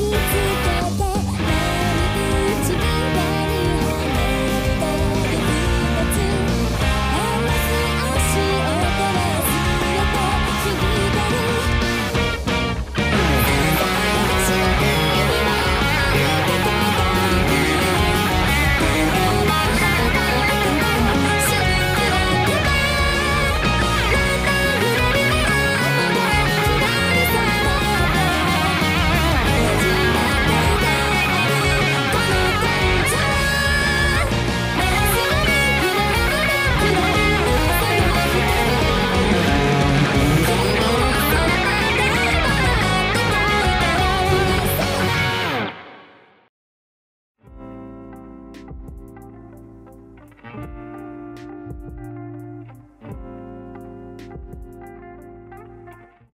It's Bye.